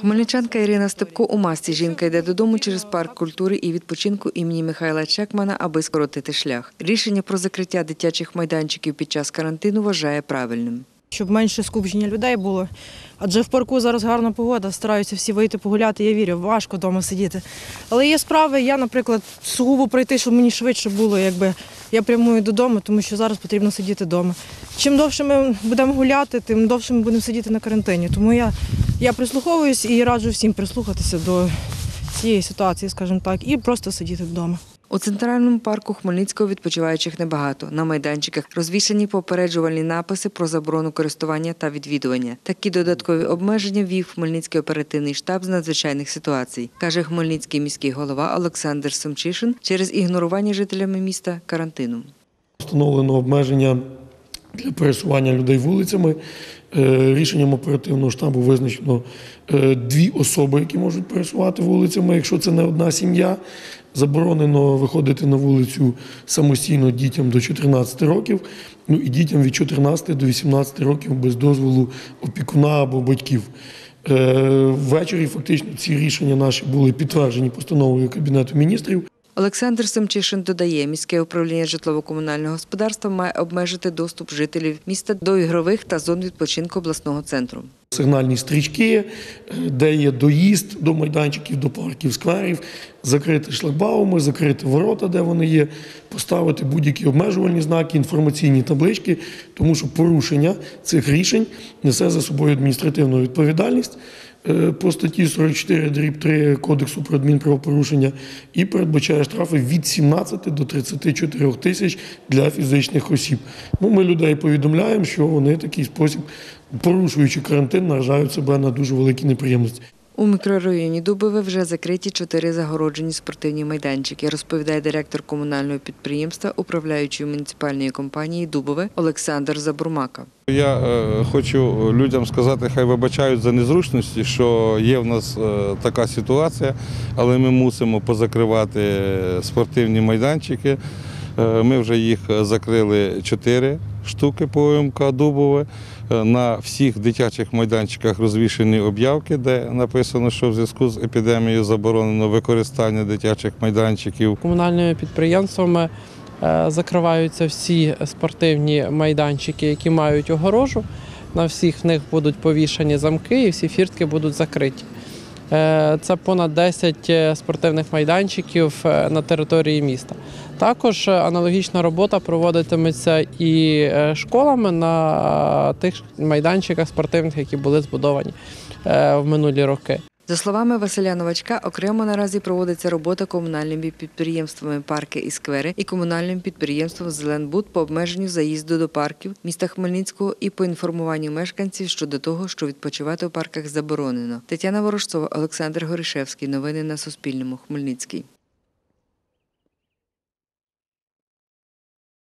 Хмельничанка Ірина Степко у масці. Жінка йде додому через парк культури і відпочинку імені Михайла Чекмана, аби скоротити шлях. Рішення про закриття дитячих майданчиків під час карантину вважає правильним. щоб менше скупчення людей було. Адже в парку зараз гарна погода, стараються всі вийти погуляти. Я вірю, важко вдома сидіти. Але є справи, я, наприклад, сугубо пройти, щоб мені швидше було, якби я прямую додому, тому що зараз потрібно сидіти вдома. Чим довше ми будемо гуляти, тим довше ми будемо сидіти на карантині. Тому я, я прислуховуюсь і раджу всім прислухатися до цієї ситуації, скажімо так, і просто сидіти вдома. У центральному парку Хмельницького відпочиваючих небагато. На майданчиках розвішані попереджувальні написи про заборону користування та відвідування. Такі додаткові обмеження ввів Хмельницький оперативний штаб з надзвичайних ситуацій, каже Хмельницький міський голова Олександр Семчишин через ігнорування жителями міста карантину. Встановлено обмеження для пересування людей вулицями. Е, Рішенням оперативного штабу визначено е, дві особи, які можуть пересувати вулицями, якщо це не одна сім'я. Заборонено виходити на вулицю самостійно дітям до 14 років, ну і дітям від 14 до 18 років без дозволу опікуна або батьків. Е, Ввечері фактично ці рішення наші були підтверджені постановою Кабінету міністрів. Олександр Семчишин додає, міське управління житлово-комунального господарства має обмежити доступ жителів міста до ігрових та зон відпочинку обласного центру. Сигнальні стрічки, е, де є доїзд до майданчиків, до парків, скверів, закрити шлагбауми, закрити ворота, де вони є, поставити будь-які обмежувальні знаки, інформаційні таблички, тому що порушення цих рішень несе за собою адміністративну відповідальність е, по статті 44 дріб 3 Кодексу про адмінправопорушення і передбачає штрафи від 17 до 34 тисяч для фізичних осіб. Ну, ми людей повідомляємо, що вони такий спосіб, порушуючи карантин, наражають себе на дуже великі неприємності. У мікрорайоні Дубове вже закриті чотири загороджені спортивні майданчики, розповідає директор комунального підприємства управляючої муніципальної компанії Дубове Олександр Забурмака. Я е, хочу людям сказати, хай вибачають за незручності, що є в нас е, така ситуація, але ми мусимо позакривати спортивні майданчики. Е, Ми вже їх закрили чотири штуки по ОМК Дубове. Е, На всіх дитячих майданчиках розвішені об'явки, де написано, що в зв'язку з епідемією заборонено використання дитячих майданчиків. комунальними підприємствами е, закриваються всі спортивні майданчики, які мають огорожу. На всіх них будуть повішані замки і всі фіртки будуть закриті. Е, Це понад 10 спортивних майданчиків е, на території міста. Також е, аналогічна робота проводитиметься і е, школами на тих майданчиках спортивних, які були збудовані е, в минулі роки. За словами Василя Новачка, окремо наразі проводиться робота комунальними підприємствами парки і сквери і комунальним підприємством Зеленбуд по обмеженню заїзду до парків міста Хмельницького і по інформуванню мешканців щодо того, що відпочивати у парках заборонено. Тетяна Ворожцова, Олександр Горішевський. Новини на Суспільному. Хмельницький.